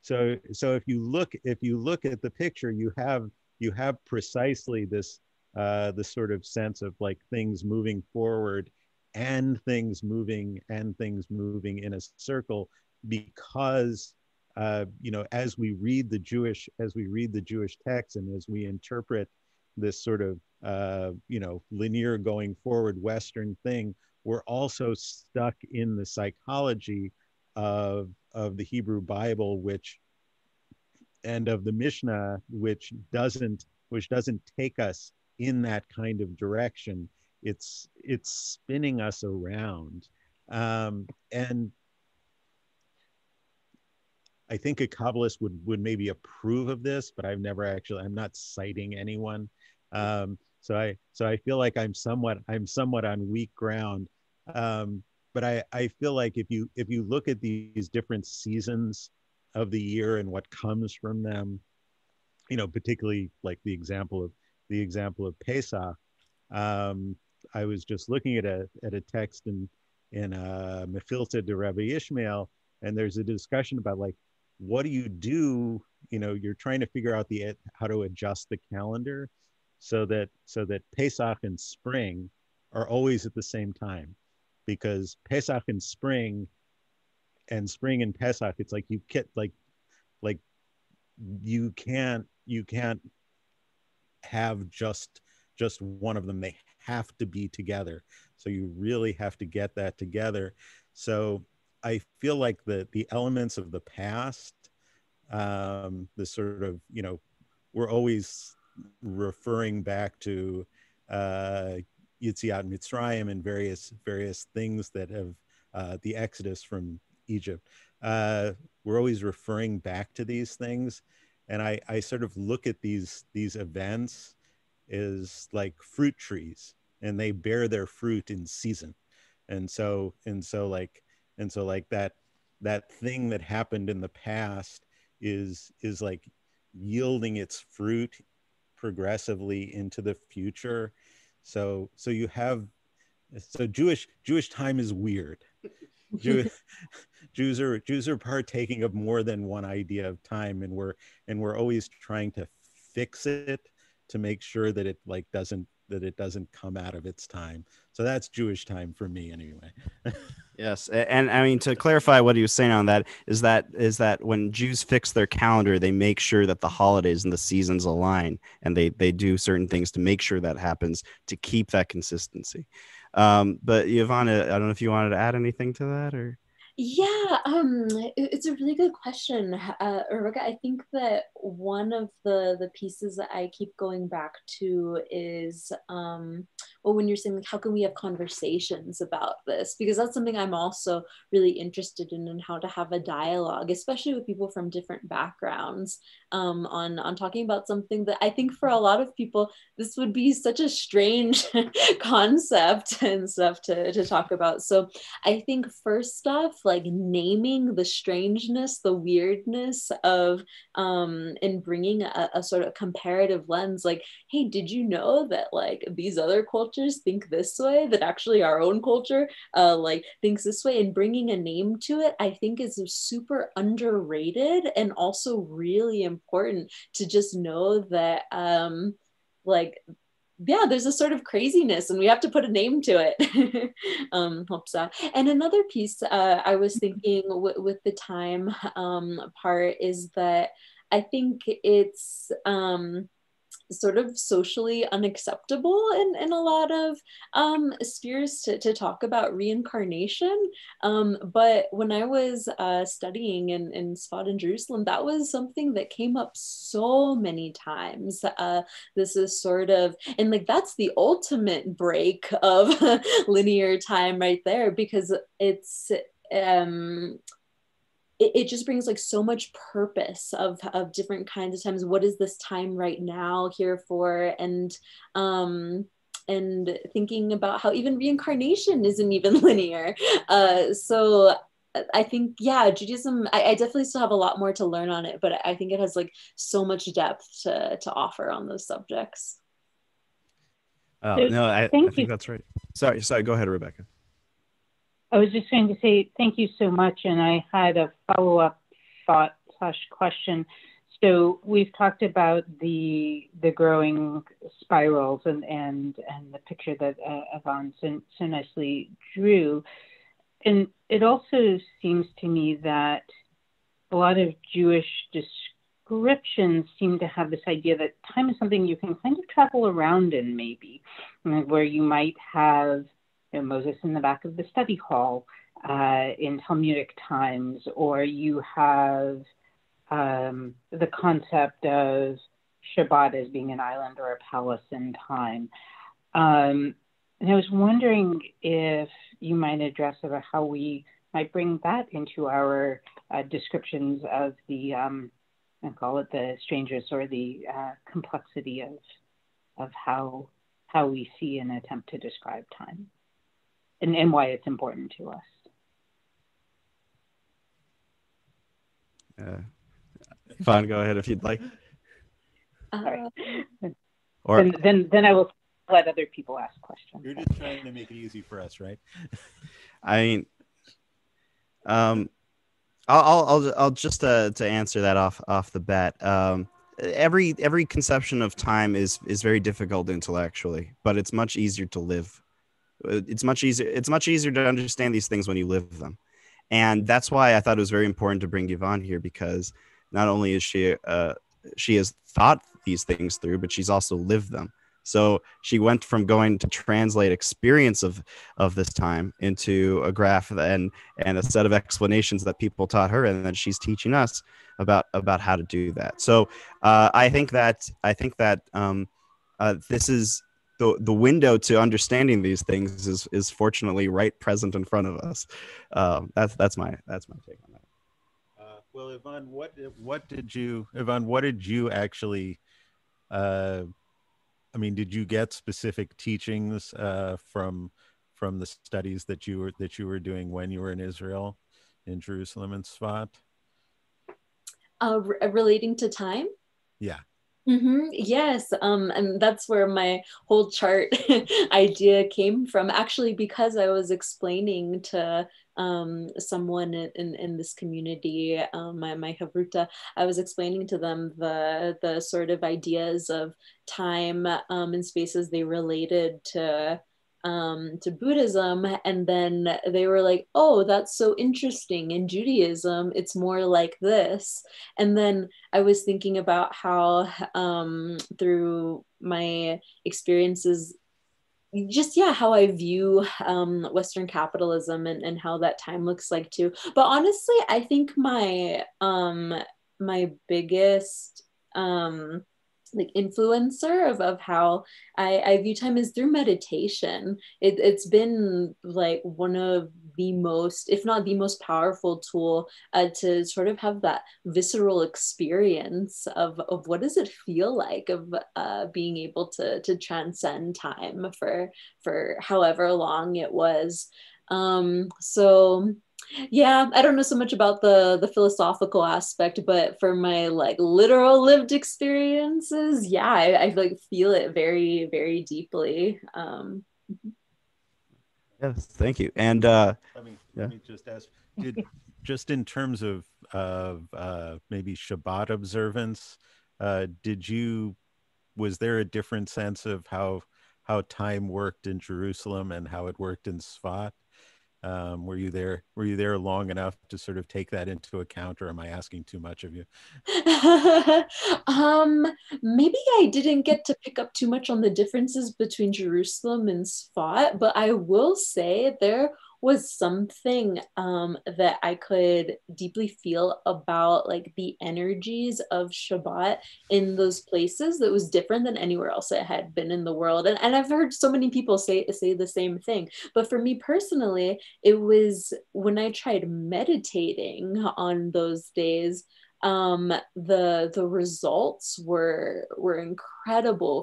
S3: so so if you look if you look at the picture, you have you have precisely this uh, the sort of sense of like things moving forward and things moving and things moving in a circle because uh, you know as we read the Jewish as we read the Jewish text and as we interpret this sort of uh, you know linear going forward Western thing, we're also stuck in the psychology of of the Hebrew Bible, which and of the Mishnah, which doesn't which doesn't take us in that kind of direction. It's it's spinning us around, um, and I think a Kabbalist would would maybe approve of this, but I've never actually. I'm not citing anyone, um, so I so I feel like I'm somewhat I'm somewhat on weak ground. Um, but I I feel like if you if you look at these different seasons of the year and what comes from them, you know, particularly like the example of the example of Pesach. Um, I was just looking at a at a text in in uh, Mekhilta de Rabbi Ishmael, and there's a discussion about like what do you do you know you're trying to figure out the how to adjust the calendar so that so that pesach and spring are always at the same time. Because pesach and spring and spring and pesach it's like you get like like you can't you can't have just just one of them. They have to be together. So you really have to get that together. So I feel like the the elements of the past, um, the sort of you know, we're always referring back to uh, Yetziat Mitzrayim and various various things that have uh, the Exodus from Egypt. Uh, we're always referring back to these things, and I I sort of look at these these events as like fruit trees, and they bear their fruit in season, and so and so like and so like that that thing that happened in the past is is like yielding its fruit progressively into the future. So so you have so jewish jewish time is weird. Jew, jews are jews are partaking of more than one idea of time and we're and we're always trying to fix it to make sure that it like doesn't that it doesn't come out of its time. So that's Jewish time for me anyway.
S1: yes, and I mean to clarify what he was saying on that is that is that when Jews fix their calendar, they make sure that the holidays and the seasons align, and they they do certain things to make sure that happens to keep that consistency. Um, but Yvonne, I don't know if you wanted to add anything to that or.
S2: Yeah, um, it's a really good question, uh, Rebecca. I think that one of the the pieces that I keep going back to is, um, well, when you're saying like, how can we have conversations about this? Because that's something I'm also really interested in, and how to have a dialogue, especially with people from different backgrounds, um, on on talking about something that I think for a lot of people this would be such a strange concept and stuff to to talk about. So I think first off like naming the strangeness, the weirdness of, um, and bringing a, a sort of comparative lens. Like, hey, did you know that like these other cultures think this way? That actually our own culture, uh, like thinks this way, and bringing a name to it, I think is super underrated and also really important to just know that, um, like yeah, there's a sort of craziness and we have to put a name to it. um, helps out. And another piece uh, I was mm-hmm. thinking w- with the time um, part is that I think it's, um, sort of socially unacceptable in, in a lot of um, spheres to, to talk about reincarnation. Um, but when I was uh, studying in, in Sfat in Jerusalem, that was something that came up so many times. Uh, this is sort of, and like that's the ultimate break of linear time right there because it's um it, it just brings like so much purpose of of different kinds of times what is this time right now here for and um and thinking about how even reincarnation isn't even linear uh so I think, yeah, Judaism, I, I, definitely still have a lot more to learn on it, but I think it has like so much depth to, to offer on those subjects.
S1: Oh, no, I, I think that's right. Sorry, sorry, go ahead, Rebecca.
S4: I was just going to say thank you so much, and I had a follow up thought slash question. So we've talked about the the growing spirals and and and the picture that uh, Yvonne so, so nicely drew, and it also seems to me that a lot of Jewish descriptions seem to have this idea that time is something you can kind of travel around in, maybe, where you might have you know, Moses in the back of the study hall uh, in Talmudic times, or you have um, the concept of Shabbat as being an island or a palace in time. Um, and I was wondering if you might address about how we might bring that into our uh, descriptions of the, um, I call it the strangers or the uh, complexity of of how how we see and attempt to describe time and, and why it's important to us.
S1: Uh, fine, go ahead if you'd like.
S4: Uh, or then, then, then I will let other people ask questions.
S3: You're just trying to make it easy for us, right?
S1: I mean, um, I'll I'll I'll just uh, to answer that off off the bat. Um, every every conception of time is is very difficult intellectually, but it's much easier to live it's much easier it's much easier to understand these things when you live them. And that's why i thought it was very important to bring yvonne here because not only is she uh, she has thought these things through but she's also lived them. So she went from going to translate experience of of this time into a graph and and a set of explanations that people taught her and then she's teaching us about about how to do that. So uh, i think that i think that um, uh, this is the the window to understanding these things is is fortunately right present in front of us. Um, that's that's my that's my take on that.
S3: Uh, well, Yvonne, what what did you Yvonne? What did you actually? Uh, I mean, did you get specific teachings uh, from from the studies that you were that you were doing when you were in Israel, in Jerusalem and Sfat?
S2: Uh, re- relating to time.
S3: Yeah.
S2: Mm-hmm. Yes, um, and that's where my whole chart idea came from. Actually, because I was explaining to um, someone in, in this community, um, my, my Havruta, I was explaining to them the the sort of ideas of time um, and spaces they related to um, to Buddhism. And then they were like, oh, that's so interesting. In Judaism, it's more like this. And then I was thinking about how, um, through my experiences just yeah how i view um, western capitalism and, and how that time looks like too but honestly i think my um my biggest um like influencer of, of how I, I view time is through meditation. It, it's been like one of the most, if not the most powerful tool uh, to sort of have that visceral experience of, of what does it feel like of uh, being able to, to transcend time for, for however long it was. Um, so yeah i don't know so much about the the philosophical aspect but for my like literal lived experiences yeah i, I like feel it very very deeply um.
S1: Yes thank you. And uh
S3: let me
S1: yeah.
S3: let me just ask did just in terms of of uh maybe shabbat observance uh did you was there a different sense of how how time worked in jerusalem and how it worked in sfat um, were you there were you there long enough to sort of take that into account or am i asking too much of you?
S2: Um maybe i didn't get to pick up too much on the differences between jerusalem and sfat but i will say there was something um, that I could deeply feel about like the energies of Shabbat in those places that was different than anywhere else I had been in the world. And, and I've heard so many people say, say the same thing. But for me personally, it was when I tried meditating on those days um, the the results were were incredible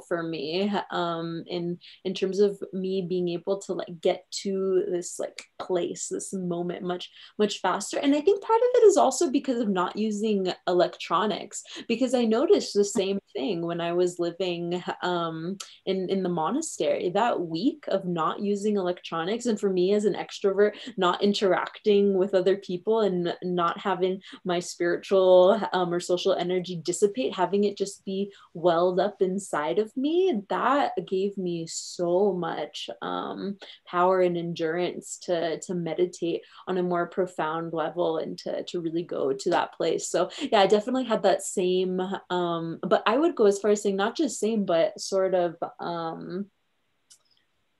S2: for me um, in in terms of me being able to like get to this like place this moment much much faster. And i think part of it is also because of not using electronics because i noticed the same thing when i was living um, in in the monastery that week of not using electronics and for me as an extrovert not interacting with other people and not having my spiritual um, or social energy dissipate, having it just be welled up inside of me, that gave me so much um, power and endurance to, to meditate on a more profound level and to, to really go to that place. So, yeah, I definitely had that same, um, but I would go as far as saying not just same, but sort of, um,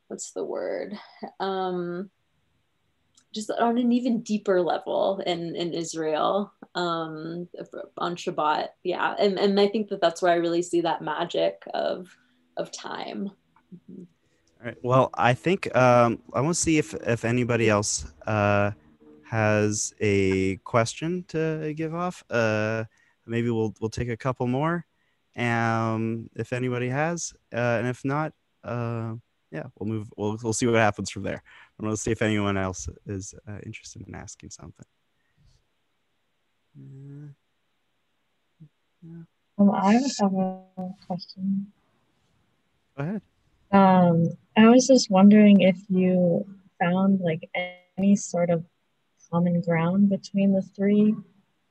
S2: what's the word? Um, just on an even deeper level in in Israel um, on Shabbat. Yeah, and and I think that that's where I really see that magic of of time.
S1: Mm-hmm. All right. Well, I think um, I want to see if if anybody else uh, has a question to give off. Uh, maybe we'll we'll take a couple more, um, if anybody has, uh, and if not, uh, yeah, we'll move. We'll we'll see what happens from there. And we'll see if anyone else is uh, interested in asking something. Uh,
S5: yeah. Um, I have a question.
S1: Go ahead.
S5: Um, I was just wondering if you found like any sort of common ground between the three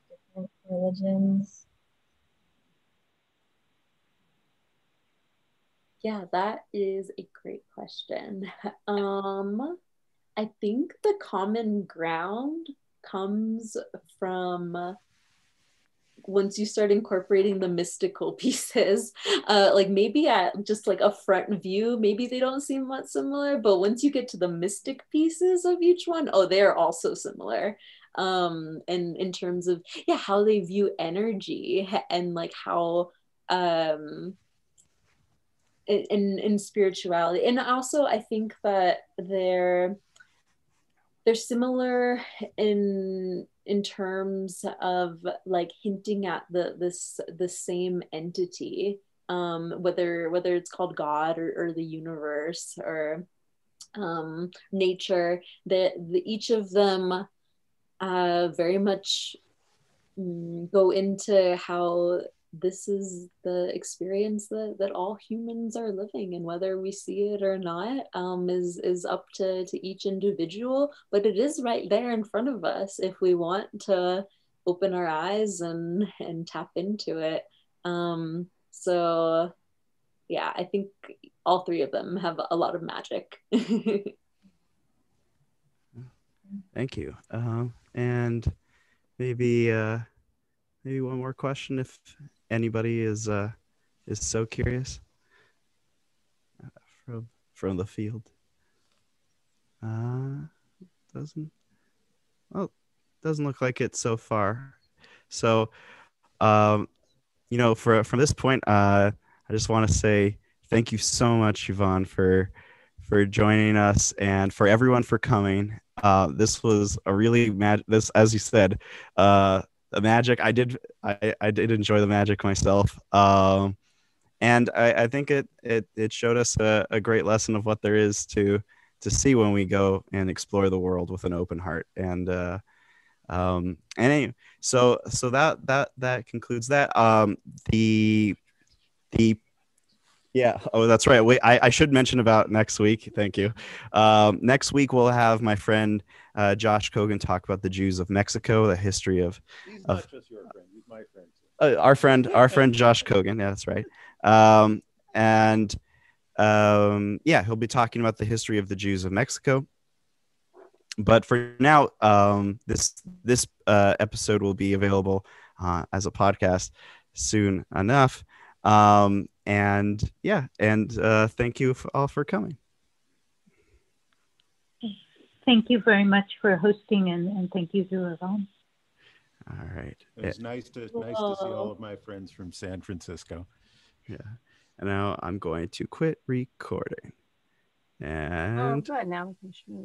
S5: different religions
S2: Yeah, that is a great question. Um, I think the common ground comes from once you start incorporating the mystical pieces uh like maybe at just like a front view maybe they don't seem much similar but once you get to the mystic pieces of each one oh they're also similar um and in terms of yeah how they view energy and like how um in in spirituality. And also i think that they're they're similar in in terms of like hinting at the this the same entity um whether whether it's called god or, or the universe or um nature that each of them uh very much mm, go into how this is the experience that, that all humans are living and whether we see it or not um, is is up to, to each individual. But it is right there in front of us if we want to open our eyes and and tap into it. Um, so yeah i think all three of them have a lot of magic.
S1: Thank you. Um, and maybe uh, maybe one more question if anybody is uh, is so curious uh, from from the field. Uh, doesn't. Oh, doesn't look like it so far. So, um, you know, for from this point, uh, I just want to say thank you so much, Yvonne, for for joining us and for everyone for coming. Uh, this was a really mag- this, as you said, uh, the magic. I did I, I did enjoy the magic myself. Um, and I, I think it, it it showed us a, a great lesson of what there is to to see when we go and explore the world with an open heart. And uh, um, and anyway, so so that that that concludes that. Um, the the yeah. Oh, that's right. Wait, I, I should mention about next week. Thank you. Um, next week we'll have my friend uh, Josh Kogan talk about the Jews of Mexico, the history of.
S3: He's
S1: Of-
S3: not just your friend; he's my friend.
S1: uh, our friend our friend josh kogan yeah that's right um, and um, yeah he'll be talking about the history of the jews of mexico but for now um, this this uh, episode will be available uh, as a podcast soon enough um, and yeah and uh, thank you for, all for coming
S4: Thank you very much for hosting and, and thank you to Yvonne.
S1: all right
S3: It was nice to nice to see all of my friends from San Francisco.
S1: yeah and now i'm going to quit recording
S6: Oh,
S1: and
S6: good. Now we can shoot.